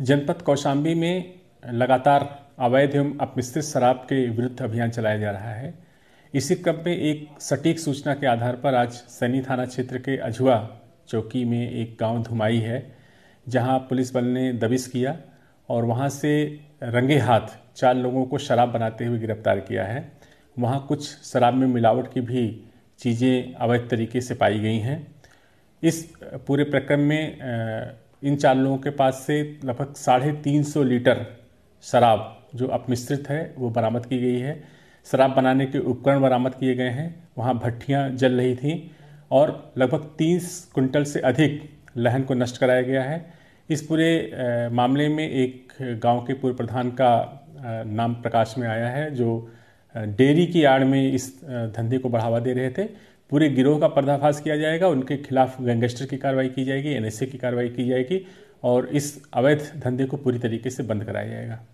जनपद कौशाम्बी में लगातार अवैध एवं अपमिश्रित शराब के विरुद्ध अभियान चलाया जा रहा है। इसी क्रम में एक सटीक सूचना के आधार पर आज सैनी थाना क्षेत्र के अझुआ चौकी में एक गाँव धुमाई है, जहाँ पुलिस बल ने दबिश किया और वहाँ से रंगे हाथ चार लोगों को शराब बनाते हुए गिरफ़्तार किया है। वहाँ कुछ शराब में मिलावट की भी चीज़ें अवैध तरीके से पाई गई हैं। इस पूरे प्रक्रम में इन चार लोगों के पास से लगभग साढ़े तीन सौ लीटर शराब जो अपमिश्रित है, वो बरामद की गई है। शराब बनाने के उपकरण बरामद किए गए हैं। वहाँ भट्टियाँ जल रही थीं और लगभग तीस कुंटल से अधिक लहन को नष्ट कराया गया है। इस पूरे मामले में एक गाँव के पूर्व प्रधान का नाम प्रकाश में आया है, जो डेयरी की आड़ में इस धंधे को बढ़ावा दे रहे थे। पूरे गिरोह का पर्दाफाश किया जाएगा, उनके खिलाफ गैंगस्टर की कार्रवाई की जाएगी, एनएसए की कार्रवाई की जाएगी, और इस अवैध धंधे को पूरी तरीके से बंद कराया जाएगा।